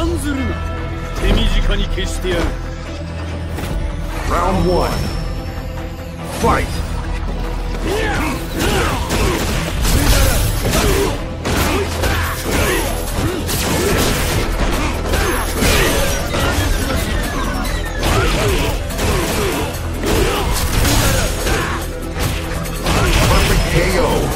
案ずるな手短に消してやる Round 1 Fight! KO.